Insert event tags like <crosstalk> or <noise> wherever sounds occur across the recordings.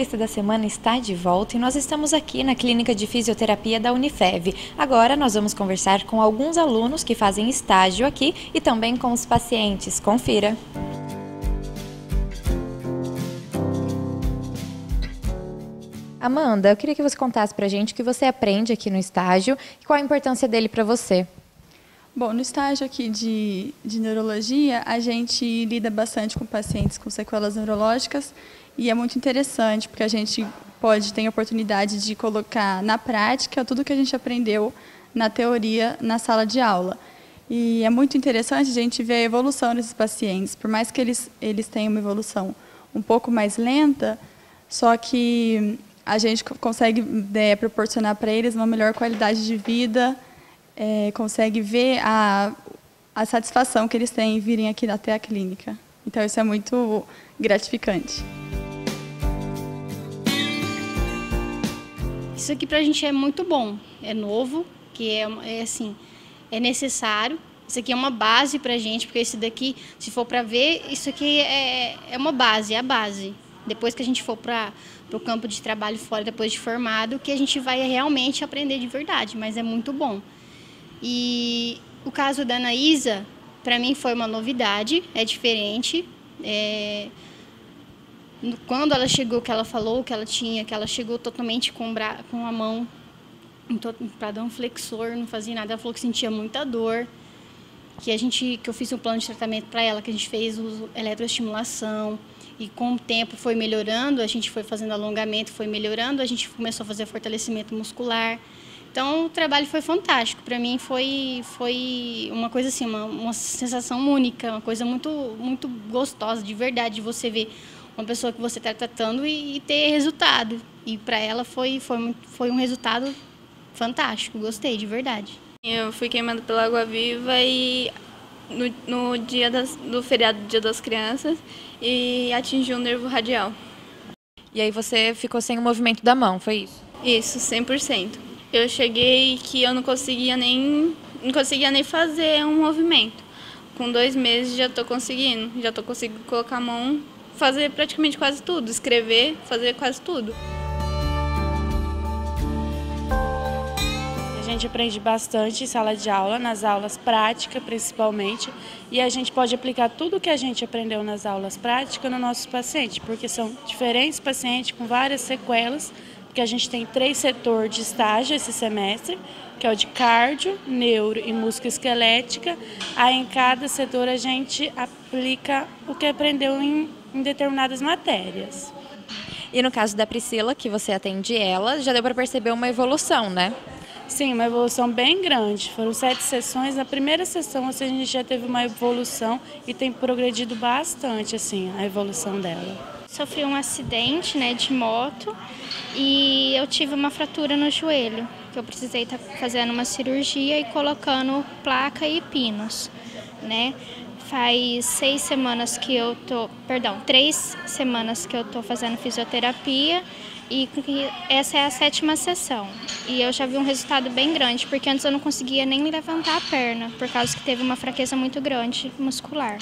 entrevista da semana está de volta e nós estamos aqui na Clínica de Fisioterapia da Unifev. Agora nós vamos conversar com alguns alunos que fazem estágio aqui e também com os pacientes. Confira. Amanda, eu queria que você contasse pra gente o que você aprende aqui no estágio e qual a importância dele para você. Bom, no estágio aqui de, de neurologia, a gente lida bastante com pacientes com sequelas neurológicas e é muito interessante, porque a gente pode ter a oportunidade de colocar na prática tudo que a gente aprendeu na teoria na sala de aula. E é muito interessante a gente ver a evolução desses pacientes, por mais que eles, eles tenham uma evolução um pouco mais lenta, só que a gente consegue é, proporcionar para eles uma melhor qualidade de vida, é, consegue ver a, a satisfação que eles têm em virem aqui até a clínica. Então, isso é muito gratificante. Isso aqui para a gente é muito bom, é novo, que é, é assim, é necessário. Isso aqui é uma base para a gente, porque esse daqui, se for para ver, isso aqui é, é uma base, é a base. Depois que a gente for para o campo de trabalho fora, depois de formado, que a gente vai realmente aprender de verdade, mas é muito bom. E o caso da Anaísa, para mim foi uma novidade, é diferente. É... Quando ela chegou, que ela falou que ela tinha, que ela chegou totalmente com, bra... com a mão para dar um flexor, não fazia nada, ela falou que sentia muita dor. Que a gente, que eu fiz um plano de tratamento para ela, que a gente fez eletroestimulação e com o tempo foi melhorando, a gente foi fazendo alongamento, foi melhorando, a gente começou a fazer fortalecimento muscular. Então, o trabalho foi fantástico. Para mim, foi, foi uma coisa assim, uma, uma sensação única, uma coisa muito, muito gostosa, de verdade, de você ver uma pessoa que você está tratando e, e, ter resultado. E para ela foi, foi, foi um resultado fantástico, gostei, de verdade. Eu fui queimando pela água viva e no, no dia das, do feriado do Dia das Crianças e atingiu o nervo radial. E aí você ficou sem o movimento da mão, foi isso? Isso, 100% eu cheguei que eu não conseguia nem não conseguia nem fazer um movimento. Com dois meses já estou conseguindo, já estou conseguindo colocar a mão, fazer praticamente quase tudo, escrever, fazer quase tudo. A gente aprende bastante em sala de aula, nas aulas práticas principalmente, e a gente pode aplicar tudo o que a gente aprendeu nas aulas práticas no nosso paciente, porque são diferentes pacientes com várias sequelas porque a gente tem três setores de estágio esse semestre, que é o de cardio, neuro e músculo-esquelética. Aí em cada setor a gente aplica o que aprendeu em, em determinadas matérias. E no caso da Priscila, que você atende ela, já deu para perceber uma evolução, né? Sim, uma evolução bem grande. Foram sete sessões. Na primeira sessão, assim, a gente já teve uma evolução e tem progredido bastante, assim, a evolução dela sofri um acidente né, de moto e eu tive uma fratura no joelho, que eu precisei estar tá fazendo uma cirurgia e colocando placa e pinos, né? Faz seis semanas que eu tô, perdão, três semanas que eu tô fazendo fisioterapia e essa é a sétima sessão. E eu já vi um resultado bem grande, porque antes eu não conseguia nem levantar a perna, por causa que teve uma fraqueza muito grande muscular.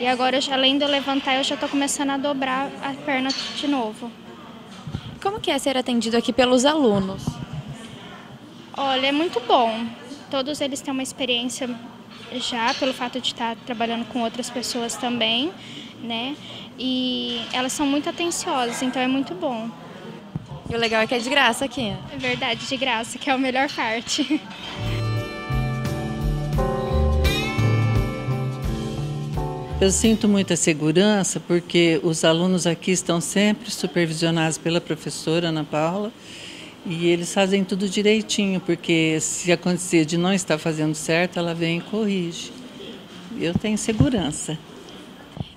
E agora, além de eu levantar, eu já estou começando a dobrar a perna de novo. Como que é ser atendido aqui pelos alunos? Olha, é muito bom. Todos eles têm uma experiência já, pelo fato de estar trabalhando com outras pessoas também, né? E elas são muito atenciosas, então é muito bom. E o legal é que é de graça aqui. É verdade, de graça, que é a melhor parte. <laughs> Eu sinto muita segurança porque os alunos aqui estão sempre supervisionados pela professora Ana Paula e eles fazem tudo direitinho, porque se acontecer de não estar fazendo certo, ela vem e corrige. Eu tenho segurança.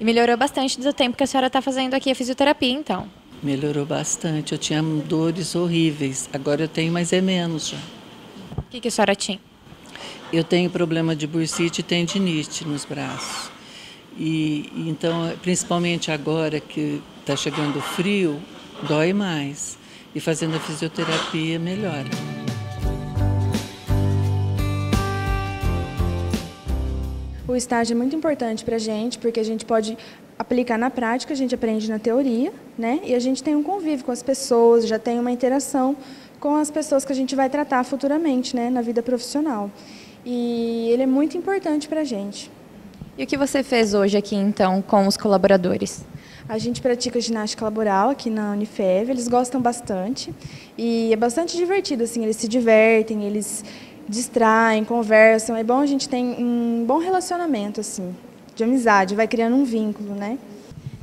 E melhorou bastante do tempo que a senhora está fazendo aqui a fisioterapia, então? Melhorou bastante. Eu tinha dores horríveis, agora eu tenho, mas é menos já. O que, que a senhora tinha? Eu tenho problema de bursite e tendinite nos braços. E então, principalmente agora que está chegando o frio, dói mais. E fazendo a fisioterapia melhora. O estágio é muito importante para a gente, porque a gente pode aplicar na prática, a gente aprende na teoria, né? E a gente tem um convívio com as pessoas, já tem uma interação com as pessoas que a gente vai tratar futuramente, né, na vida profissional. E ele é muito importante para a gente. E o que você fez hoje aqui, então, com os colaboradores? A gente pratica ginástica laboral aqui na Unifev, eles gostam bastante e é bastante divertido, assim, eles se divertem, eles distraem, conversam. É bom a gente ter um bom relacionamento, assim, de amizade, vai criando um vínculo, né?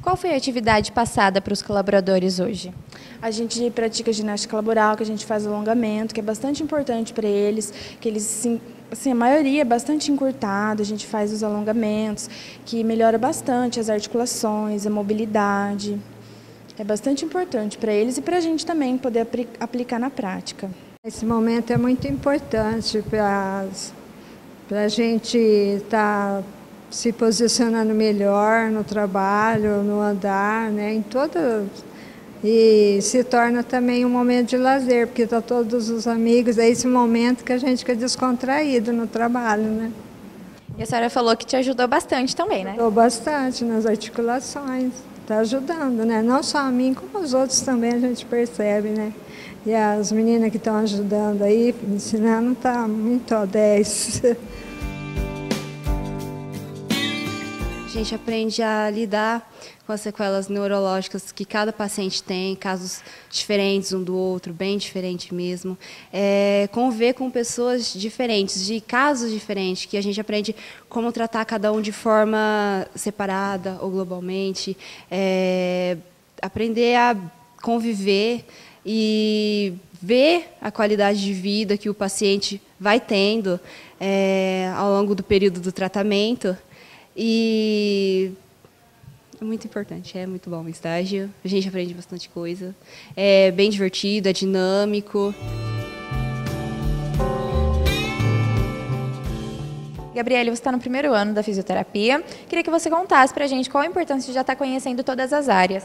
Qual foi a atividade passada para os colaboradores hoje? A gente pratica ginástica laboral, que a gente faz alongamento, que é bastante importante para eles, que eles assim, a maioria é bastante encurtada, a gente faz os alongamentos, que melhora bastante as articulações, a mobilidade. É bastante importante para eles e para a gente também poder aplicar na prática. Esse momento é muito importante para a gente estar tá se posicionando melhor no trabalho, no andar, né, em toda e se torna também um momento de lazer, porque está todos os amigos, é esse momento que a gente fica descontraído no trabalho, né? E a senhora falou que te ajudou bastante também, né? Ajudou bastante nas articulações, está ajudando, né? Não só a mim, como os outros também a gente percebe, né? E as meninas que estão ajudando aí, ensinando, tá muito ó, 10. A gente aprende a lidar com as sequelas neurológicas que cada paciente tem, casos diferentes um do outro, bem diferente mesmo. É, conviver com pessoas diferentes, de casos diferentes, que a gente aprende como tratar cada um de forma separada ou globalmente. É, aprender a conviver e ver a qualidade de vida que o paciente vai tendo é, ao longo do período do tratamento e é muito importante, é muito bom o estágio. A gente aprende bastante coisa. É bem divertido, é dinâmico. Gabriele, você está no primeiro ano da fisioterapia. Queria que você contasse para a gente qual a importância de já estar tá conhecendo todas as áreas.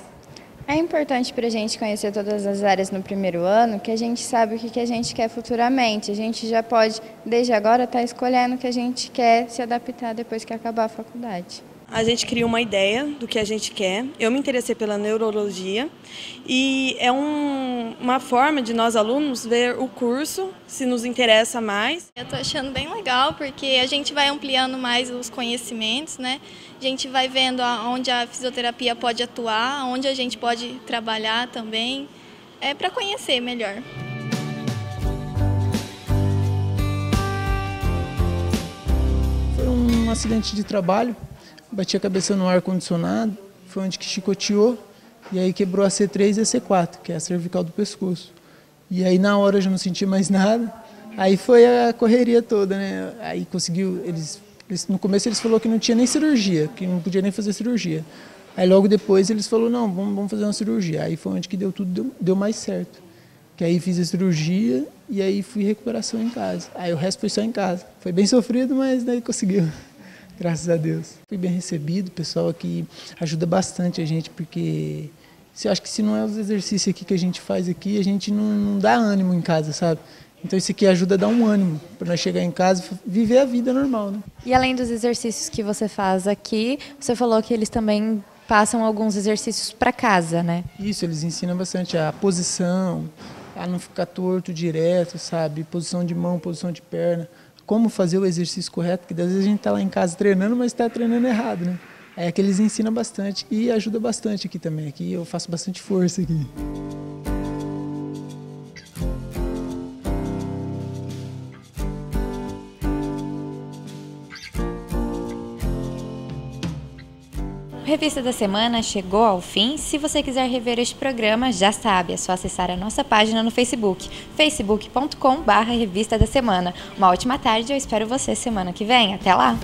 É importante para a gente conhecer todas as áreas no primeiro ano, que a gente sabe o que, que a gente quer futuramente. A gente já pode, desde agora, estar tá escolhendo o que a gente quer se adaptar depois que acabar a faculdade. A gente cria uma ideia do que a gente quer. Eu me interessei pela neurologia e é um, uma forma de nós alunos ver o curso, se nos interessa mais. Eu estou achando bem legal porque a gente vai ampliando mais os conhecimentos, né? A gente vai vendo onde a fisioterapia pode atuar, onde a gente pode trabalhar também, é para conhecer melhor. Foi um acidente de trabalho bati a cabeça no ar-condicionado, foi onde que chicoteou, e aí quebrou a C3 e a C4, que é a cervical do pescoço. E aí na hora eu já não senti mais nada, aí foi a correria toda, né? Aí conseguiu, eles, eles no começo eles falou que não tinha nem cirurgia, que não podia nem fazer cirurgia. Aí logo depois eles falaram, não, vamos, vamos fazer uma cirurgia. Aí foi onde que deu tudo, deu, deu mais certo. Que aí fiz a cirurgia e aí fui recuperação em casa. Aí o resto foi só em casa. Foi bem sofrido, mas daí conseguiu. Graças a Deus. Fui bem recebido, o pessoal aqui ajuda bastante a gente, porque se acho que se não é os exercícios aqui que a gente faz aqui, a gente não, não dá ânimo em casa, sabe? Então isso aqui ajuda a dar um ânimo para nós chegar em casa e viver a vida normal, né? E além dos exercícios que você faz aqui, você falou que eles também passam alguns exercícios para casa, né? Isso, eles ensinam bastante a posição, a não ficar torto direto, sabe? Posição de mão, posição de perna como fazer o exercício correto, porque às vezes a gente está lá em casa treinando, mas está treinando errado, né? É que eles ensinam bastante e ajuda bastante aqui também. Aqui eu faço bastante força aqui. Revista da Semana chegou ao fim. Se você quiser rever este programa, já sabe, é só acessar a nossa página no Facebook, facebook.com/revista da Semana. Uma ótima tarde, eu espero você semana que vem. Até lá!